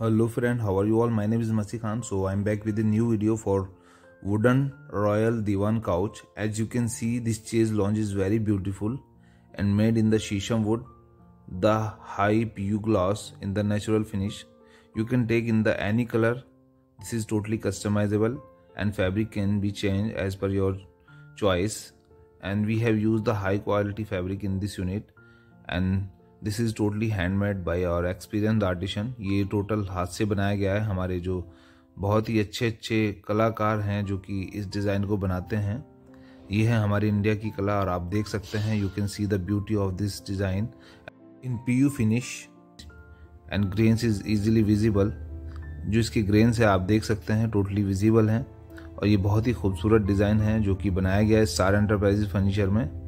Hello friend, how are you all? My name is Masi Khan. So I'm back with a new video for wooden royal divan couch. As you can see, this chaise lounge is very beautiful and made in the shisham wood. The high PU gloss in the natural finish. You can take in the any color. This is totally customizable and fabric can be changed as per your choice. And we have used the high quality fabric in this unit and this is totally handmade by our experience artisan ये total हाथ से बनाया गया है। हमारे जो बहुत ही अच्छे अच्छे कलाकार हैं जो कि इस डिज़ाइन को बनाते हैं। ये है हमारी इंडिया की कला और आप देख सकते हैं। You can see the beauty of this design in P U finish and grains is easily visible जो इसके ग्रेन्स है, आप देख सकते हैं टोटली विजिबल हैं। और ये बहुत ही खूबसूरत डिज़ाइन है जो कि बनाया गया है स्टार एंटरप्राइजेज फर्नीचर में।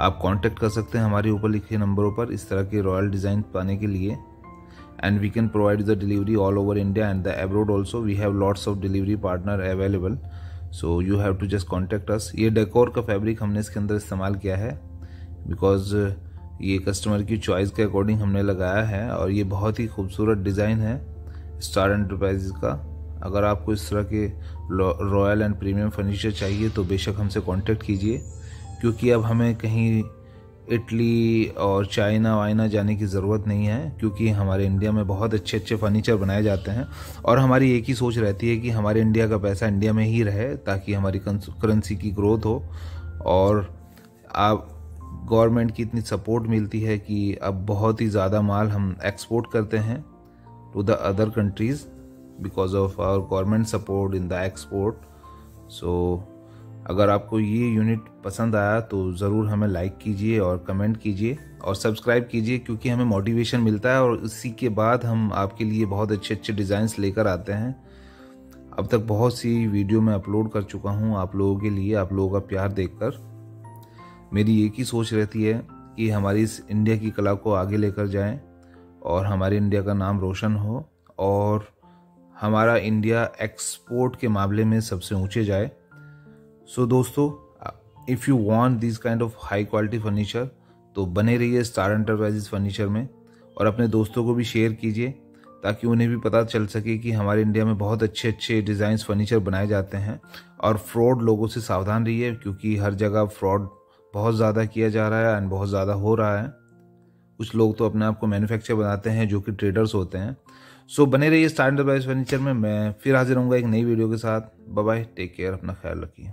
आप कांटेक्ट कर सकते हैं हमारे ऊपर लिखे नंबरों पर इस तरह के रॉयल डिज़ाइन पाने के लिए। And we can provide the delivery all over India and the abroad also we have lots of delivery partner available so you have to just contact us ये डेकोर का फैब्रिक हमने इसके अंदर इस्तेमाल किया है। बिकॉज़ ये कस्टमर की चॉइस के अकॉर्डिंग हमने लगाया है और ये बहुत ही खूबसूरत डिज़ाइन है स्टार एंटरप्राइजेज का। अगर आपको इस तरह के रॉयल एंड प्रीमियम फर्नीचर चाहिए तो बेशक हमसे कांटेक्ट कीजिए। क्योंकि अब हमें कहीं इटली और चाइना, वाइना जाने की ज़रूरत नहीं है, क्योंकि हमारे इंडिया में बहुत अच्छे अच्छे फर्नीचर बनाए जाते हैं। और हमारी एक ही सोच रहती है कि हमारे इंडिया का पैसा इंडिया में ही रहे, ताकि हमारी करेंसी की ग्रोथ हो। और आप गवर्नमेंट की इतनी सपोर्ट मिलती है कि अब बहुत ही ज़्यादा माल हम एक्सपोर्ट करते हैं to the other countries because of our government support in the export so अगर आपको ये यूनिट पसंद आया तो ज़रूर हमें लाइक कीजिए और कमेंट कीजिए और सब्सक्राइब कीजिए क्योंकि हमें मोटिवेशन मिलता है और इसी के बाद हम आपके लिए बहुत अच्छे अच्छे डिज़ाइंस लेकर आते हैं। अब तक बहुत सी वीडियो मैं अपलोड कर चुका हूँ आप लोगों के लिए, आप लोगों का प्यार देखकर। मेरी एक ही सोच रहती है कि हमारी इस इंडिया की कला को आगे लेकर जाएँ और हमारे इंडिया का नाम रोशन हो और हमारा इंडिया एक्सपोर्ट के मामले में सबसे ऊँचे जाए। सो दोस्तों if you want this kind of high quality furniture तो बने रहिए स्टार एंटरप्राइजेस फर्नीचर में और अपने दोस्तों को भी शेयर कीजिए ताकि उन्हें भी पता चल सके कि हमारे इंडिया में बहुत अच्छे अच्छे डिज़ाइंस फर्नीचर बनाए जाते हैं और फ्रॉड लोगों से सावधान रहिए क्योंकि हर जगह फ्रॉड बहुत ज़्यादा किया जा रहा है एंड बहुत ज़्यादा हो रहा है। कुछ लोग तो अपने आप को मैन्युफैक्चर बनाते हैं जो कि ट्रेडर्स होते हैं। सो बने रहिए स्टार एंटरप्राइज फर्नीचर में, मैं फिर हाजिर रहूँगा एक नई वीडियो के साथ। बाय टेक केयर अपना ख्याल रखिए।